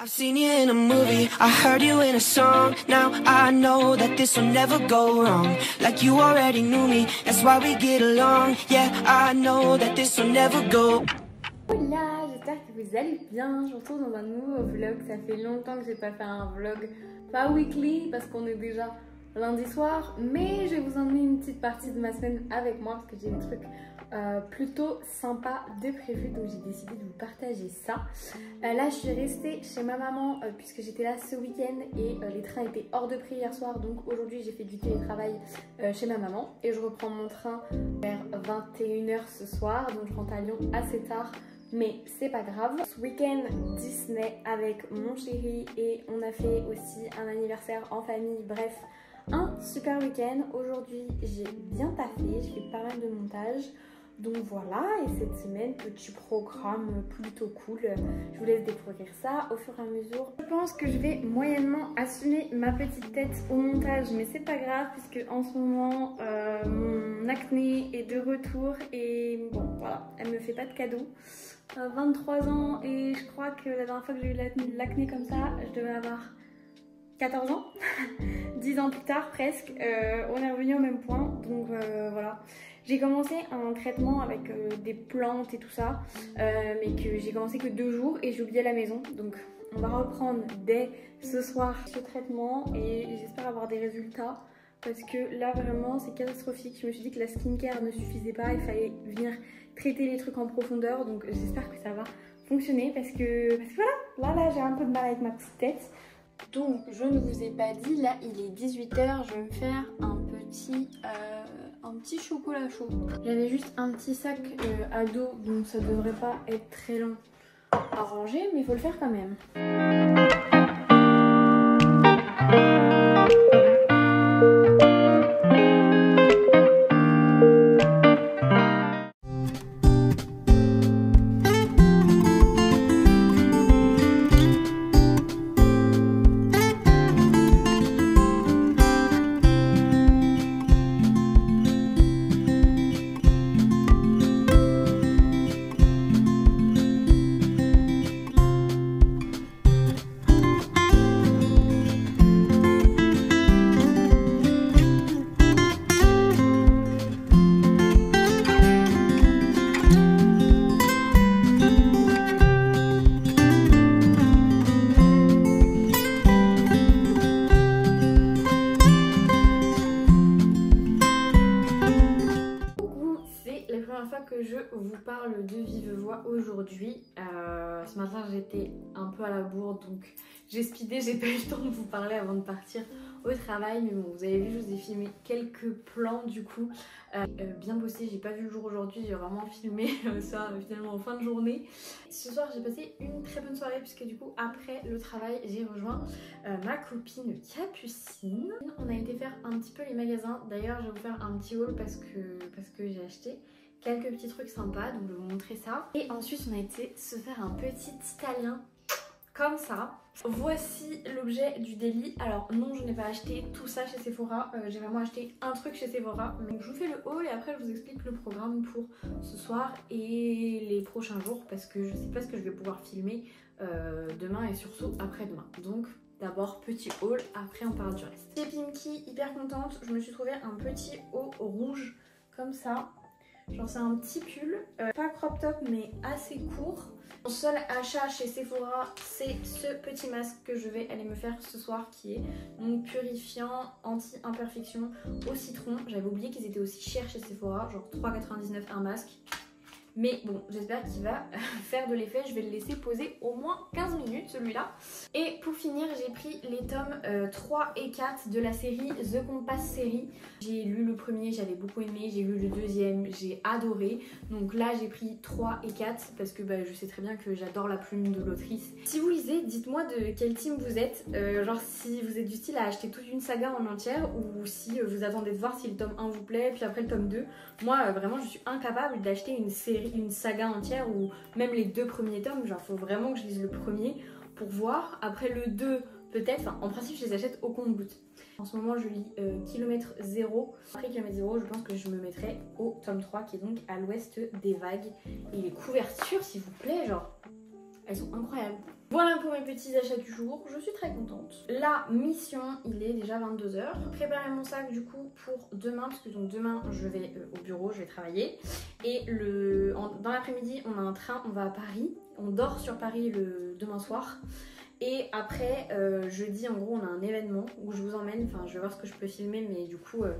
I've seen you in a movie, I heard you in a song. Now I know that this will never go wrong. Like you already knew me, that's why we get along. Yeah, I know that this will never go. Hola, j'espère que vous allez bien. Je retrouve dans un nouveau vlog. Ça fait longtemps que j'ai pas fait un vlog, pas weekly parce qu'on est déjà lundi soir, mais je vais vous emmener une petite partie de ma semaine avec moi parce que j'ai des trucs euh, plutôt sympas de prévu donc j'ai décidé de vous partager ça. Euh, là je suis restée chez ma maman euh, puisque j'étais là ce week-end et les trains étaient hors de prix hier soir donc aujourd'hui j'ai fait du télétravail chez ma maman et je reprends mon train vers 21h ce soir donc je rentre à Lyon assez tard mais c'est pas grave. Ce week-end Disney avec mon chéri et on a fait aussi un anniversaire en famille, bref un super week-end. Aujourd'hui, j'ai bien taffé, j'ai fait pas mal de montage. Donc voilà, et cette semaine, petit programme plutôt cool. Je vous laisse découvrir ça au fur et à mesure. Je pense que je vais moyennement assumer ma petite tête au montage, mais c'est pas grave puisque en ce moment, euh, mon acné est de retour et bon, voilà, elle me fait pas de cadeaux. 23 euh, ans et je crois que la dernière fois que j'ai eu l'acné comme ça, je devais avoir 14 ans, 10 ans plus tard presque, euh, on est revenu au même point. Donc euh, voilà, j'ai commencé un traitement avec euh, des plantes et tout ça, mais que j'ai commencé que deux jours et j'ai oublié la maison. Donc on va reprendre dès ce soir ce traitement et j'espère avoir des résultats. Parce que là vraiment c'est catastrophique. Je me suis dit que la skincare ne suffisait pas, il fallait venir traiter les trucs en profondeur. Donc j'espère que ça va fonctionner parce que, parce que voilà, là là j'ai un peu de mal avec ma petite tête. Donc, je ne vous ai pas dit, là il est 18h, je vais me faire un petit, euh, un petit chocolat chaud. J'avais juste un petit sac euh, à dos, donc ça devrait pas être très long à ranger, mais il faut le faire quand même. Je vous parle de vive voix aujourd'hui. Euh, ce matin j'étais un peu à la bourre donc j'ai speedé, j'ai pas eu le temps de vous parler avant de partir au travail. Mais bon, vous avez vu, je vous ai filmé quelques plans du coup. Euh, euh, bien bossé, j'ai pas vu le jour aujourd'hui, j'ai vraiment filmé ça finalement en fin de journée. Ce soir j'ai passé une très bonne soirée puisque du coup après le travail j'ai rejoint ma copine Capucine. On a été faire un petit peu les magasins. D'ailleurs je vais vous faire un petit haul parce que, parce que j'ai acheté quelques petits trucs sympas, donc je vais vous montrer ça. Et ensuite on a été se faire un petit italien comme ça. Voici l'objet du délit. Alors non, je n'ai pas acheté tout ça chez Sephora. Euh, j'ai vraiment acheté un truc chez Sephora. Donc je vous fais le haul et après je vous explique le programme pour ce soir et les prochains jours parce que je sais pas ce que je vais pouvoir filmer euh, demain et surtout après-demain. Donc D'abord petit haul, après on parle du reste. Chez Pimki, hyper contente, je me suis trouvé un petit haut rouge comme ça. Genre c'est un petit pull, euh, pas crop top mais assez court. Mon seul achat chez Sephora, c'est ce petit masque que je vais aller me faire ce soir qui est mon purifiant anti-imperfection au citron. J'avais oublié qu'ils étaient aussi chers chez Sephora, genre 3,99 un masque. Mais bon, j'espère qu'il va faire de l'effet. Je vais le laisser poser au moins 15 minutes celui-là. Et pour finir, j'ai pris les tomes 3 euh, et 4 de la série The Compass Série. J'ai lu le premier, j'avais beaucoup aimé. J'ai lu le deuxième, j'ai adoré. Donc là, j'ai pris 3 et 4 parce que bah, je sais très bien que j'adore la plume de l'autrice. Si vous lisez, dites-moi de quel team vous êtes. Euh, genre si vous êtes du style à acheter toute une saga en entière ou si euh, vous attendez de voir si le tome 1 vous plaît, puis après le tome 2. Moi, vraiment, je suis incapable d'acheter une série une saga entière ou même les deux premiers tomes. Genre, faut vraiment que je lise le premier pour voir. Après le 2, peut-être. en principe, je les achète au compte-goutte. En ce moment, je lis euh, Kilomètre 0. Après Kilomètre 0, je pense que je me mettrai au tome 3 qui est donc à l'ouest des vagues. Et les couvertures, s'il vous plaît, genre, elles sont incroyables. Voilà pour mes petits achats du jour, je suis très contente. La mission, il est déjà 22h. Préparer mon sac du coup pour demain, parce que donc demain je vais euh, au bureau, je vais travailler. Et dans l'après-midi, on a un train, on va à Paris. On dort sur Paris le demain soir. Et après, euh, jeudi, en gros, on a un événement où je vous emmène. Enfin, je vais voir ce que je peux filmer, mais du coup, euh,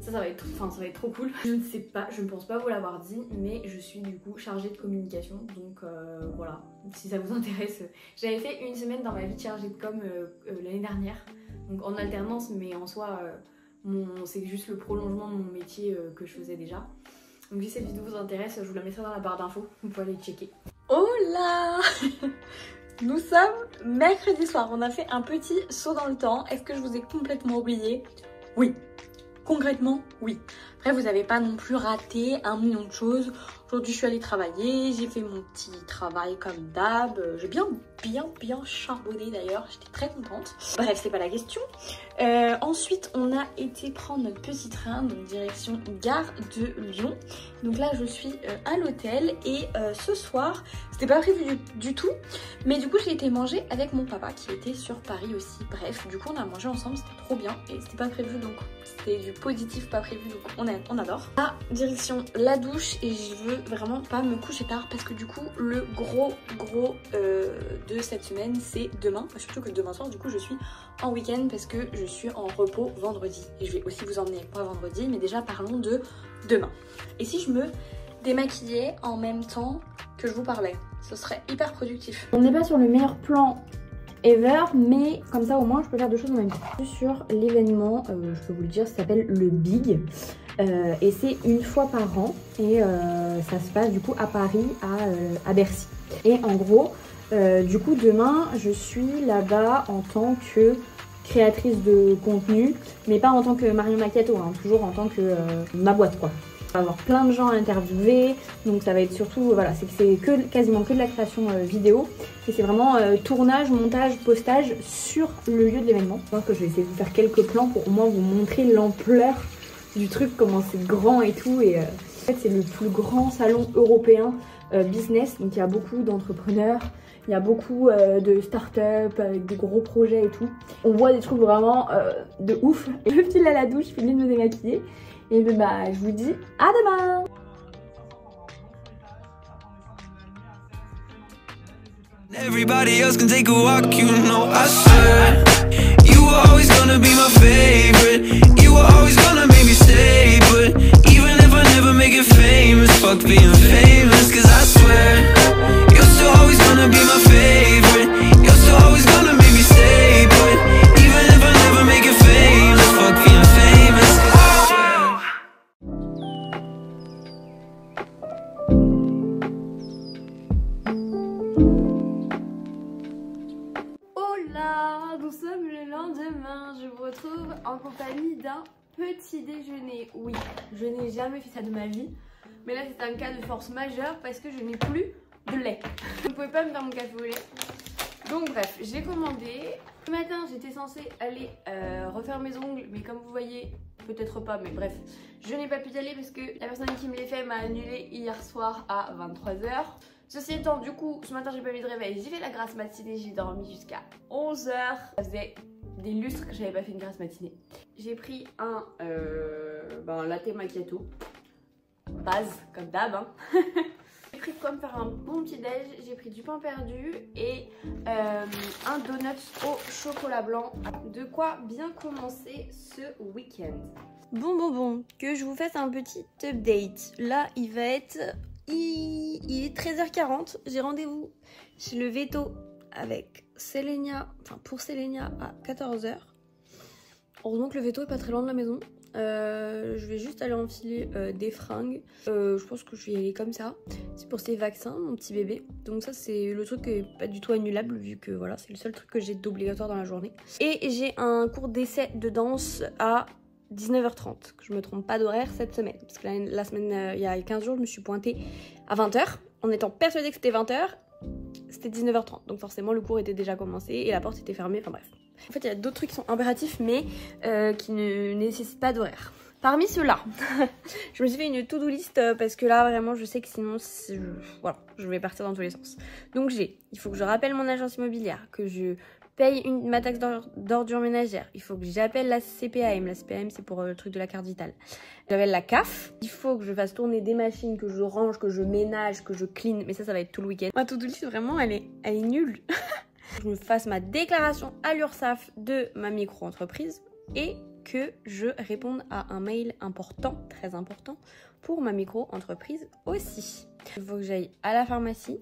ça, ça va, être, ça va être trop cool. Je ne sais pas, je ne pense pas vous l'avoir dit, mais je suis du coup chargée de communication. Donc euh, voilà, si ça vous intéresse. J'avais fait une semaine dans ma vie chargée de com l'année dernière. Donc en alternance, mais en soi, c'est juste le prolongement de mon métier que je faisais déjà. Donc si cette vidéo vous intéresse, je vous la mettrai dans la barre d'infos. Vous pouvez aller checker. Oh là Nous sommes mercredi soir, on a fait un petit saut dans le temps. Est-ce que je vous ai complètement oublié? Oui. Concrètement, oui. Après, vous n'avez pas non plus raté un million de choses. Aujourd'hui, je suis allée travailler, j'ai fait mon petit travail comme d'hab. J'ai bien, bien, bien charbonné d'ailleurs, j'étais très contente. Bref, c'est pas la question. Euh, ensuite, on a été prendre notre petit train, donc direction gare de Lyon. Donc là, je suis euh, à l'hôtel et euh, ce soir, c'était pas prévu du, tout, mais du coup, j'ai été manger avec mon papa qui était sur Paris aussi. Bref, du coup, on a mangé ensemble, c'était trop bien et c'était pas prévu donc c'était du positif pas prévu donc on, on adore. La direction la douche et je veux vraiment pas me coucher tard parce que du coup le gros gros euh, de cette semaine c'est demain, surtout que demain soir du coup je suis en week-end parce que je suis en repos vendredi et je vais aussi vous emmener pas vendredi mais déjà parlons de demain. Et si je me démaquillais en même temps que je vous parlais, ce serait hyper productif. On n'est pas sur le meilleur plan ever, mais comme ça au moins je peux faire deux choses en même temps. Sur l'événement, euh, je peux vous le dire, s'appelle le Big. Euh, et c'est une fois par an et euh, ça se passe du coup à Paris, à, à Bercy. Et en gros, du coup demain je suis là-bas en tant que créatrice de contenu, mais pas en tant que Marion Macchiato, hein, toujours en tant que ma boîte quoi. On va avoir plein de gens à interviewer, donc ça va être surtout, voilà, c'est c'est que quasiment que de la création euh, vidéo. Et c'est vraiment euh, tournage, montage, postage sur le lieu de l'événement. Je je vais essayer de vous faire quelques plans pour au moins vous montrer l'ampleur du truc, comment c'est grand et tout. Et euh, en fait, c'est le plus grand salon européen business, donc il y a beaucoup d'entrepreneurs, il y a beaucoup de start-up avec des gros projets et tout. On voit des trucs vraiment de ouf. Je file à la douche, je finis de me démaquiller. Et ben bah, je vous dis à demain Everybody else can take a walk, you know I swear You're still always gonna be my favorite I never make it famous Fuck being famous en compagnie d'un petit déjeuner. Oui, je n'ai jamais fait ça de ma vie. Mais là, c'est un cas de force majeure parce que je n'ai plus de lait. Vous ne pouvez pas me faire mon café au lait. Donc bref, j'ai commandé. Ce matin, j'étais censée aller euh, refaire mes ongles, mais comme vous voyez, peut-être pas, mais bref, je n'ai pas pu y aller parce que la personne qui me les fait m'a annulé hier soir à 23h. Ceci étant, du coup, ce matin, j'ai pas eu de réveil. J'ai fait la grasse matinée, j'ai dormi jusqu'à 11h. Ça faisait des lustres que j'avais pas fait une grasse matinée. J'ai pris un, euh, ben, latte macchiato, base comme d'hab. Hein. j'ai pris quoi me faire un bon petit déj, j'ai pris du pain perdu et euh, un donut au chocolat blanc. De quoi bien commencer ce week-end. Bon bon bon, que je vous fasse un petit update. Là il va être... Il, est 13h40, j'ai rendez-vous chez le veto avec Selenia, enfin pour Selenia à 14h. Heureusement que le veto est pas très loin de la maison. Euh, je vais juste aller enfiler euh, des fringues. Euh, je pense que je vais y aller comme ça. C'est pour ses vaccins, mon petit bébé. Donc ça c'est le truc qui est pas du tout annulable vu que voilà c'est le seul truc que j'ai d'obligatoire dans la journée. Et j'ai un cours d'essai de danse à 19h30. Que je me trompe pas d'horaire cette semaine. Parce que la, semaine, il y a 15 jours, je me suis pointée à 20h en étant persuadée que c'était 20h c'était 19h30, donc forcément le cours était déjà commencé et la porte était fermée, enfin bref. En fait, il y a d'autres trucs qui sont impératifs mais euh, qui ne nécessitent pas d'horaire. Parmi ceux-là, je me suis fait une to-do list euh, parce que là vraiment je sais que sinon je, voilà, je vais partir dans tous les sens. Donc j'ai, il faut que je rappelle mon agence immobilière, que je paye ma taxe d'ordure ménagère, il faut que j'appelle la CPAM, la CPAM c'est pour euh, le truc de la carte vitale. J'appelle la CAF, il faut que je fasse tourner des machines, que je range, que je ménage, que je clean, mais ça ça va être tout le week-end. Ma to-do list vraiment elle est, elle est nulle. je me fasse ma déclaration à l'URSSAF de ma micro-entreprise et que je réponde à un mail important, très important, pour ma micro-entreprise aussi. Il faut que j'aille à la pharmacie.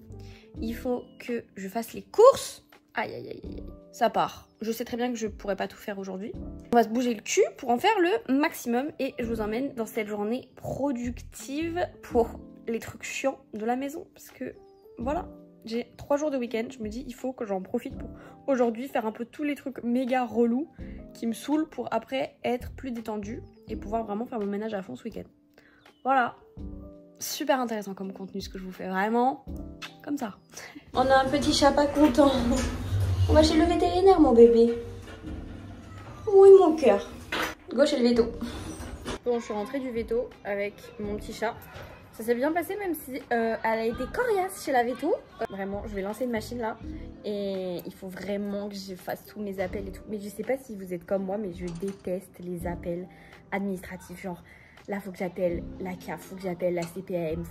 Il faut que je fasse les courses. Aïe, aïe, aïe, aïe. Ça part. Je sais très bien que je pourrais pas tout faire aujourd'hui. On va se bouger le cul pour en faire le maximum. Et je vous emmène dans cette journée productive pour les trucs chiants de la maison. Parce que, voilà, j'ai trois jours de week-end. Je me dis, il faut que j'en profite pour aujourd'hui faire un peu tous les trucs méga relous qui me saoulent pour après être plus détendue et pouvoir vraiment faire mon ménage à fond ce week-end. Voilà. Super intéressant comme contenu ce que je vous fais. Vraiment comme ça. On a un petit chat pas content. On va chez le vétérinaire, mon bébé. Oui, mon cœur? Go chez le veto. Bon, je suis rentrée du veto avec mon petit chat. Ça s'est bien passé même si euh, elle a été coriace chez la veto. Euh, vraiment, je vais lancer une machine là et il faut vraiment que je fasse tous mes appels et tout. Mais je sais pas si vous êtes comme moi, mais je déteste les appels administratifs. Genre, là, faut que j'appelle la CAF, faut que j'appelle la CPAM.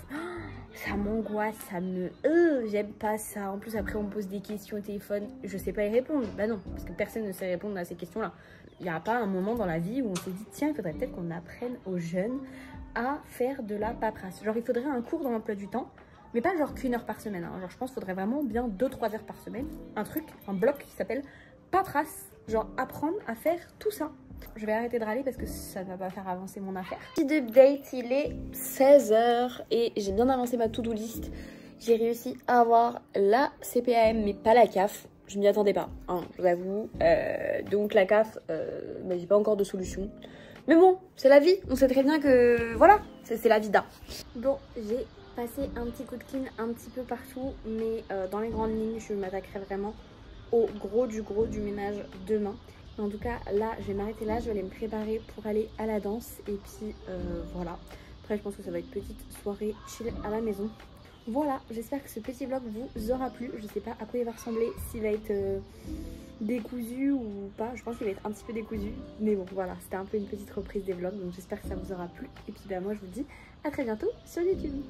ça m'angoisse, ça me... Euh, j'aime pas ça. En plus, après, on me pose des questions au téléphone. Je sais pas y répondre. Bah non, parce que personne ne sait répondre à ces questions-là. Il n'y a pas un moment dans la vie où on s'est dit, tiens, il faudrait peut-être qu'on apprenne aux jeunes à faire de la paperasse. Genre, il faudrait un cours dans l'emploi du temps, mais pas genre qu'une heure par semaine. Hein. Genre, je pense qu'il faudrait vraiment bien 2-3 heures par semaine. Un truc, un bloc qui s'appelle paperasse. Genre, apprendre à faire tout ça. Je vais arrêter de râler parce que ça ne va pas faire avancer mon affaire. Petit update, il est 16h et j'ai bien avancé ma to-do list. J'ai réussi à avoir la CPAM mais pas la CAF. Je m'y attendais pas, hein, je vous avoue. Euh, donc la CAF, euh, j'ai pas encore de solution. Mais bon, c'est la vie. On sait très bien que voilà, c'est la vida. Bon, j'ai passé un petit coup de clean un petit peu partout, mais euh, dans les grandes lignes, je m'attaquerai vraiment au gros du gros du ménage demain. En tout cas, là, je vais m'arrêter là. Je vais aller me préparer pour aller à la danse. Et puis, euh, voilà. Après, je pense que ça va être petite soirée chill à la maison. Voilà, j'espère que ce petit vlog vous aura plu. Je sais pas à quoi il va ressembler, s'il va être... Euh, décousu ou pas. Je pense qu'il va être un petit peu décousu. Mais bon, voilà, c'était un peu une petite reprise des vlogs. Donc j'espère que ça vous aura plu. Et puis bah moi, je vous dis à très bientôt sur YouTube.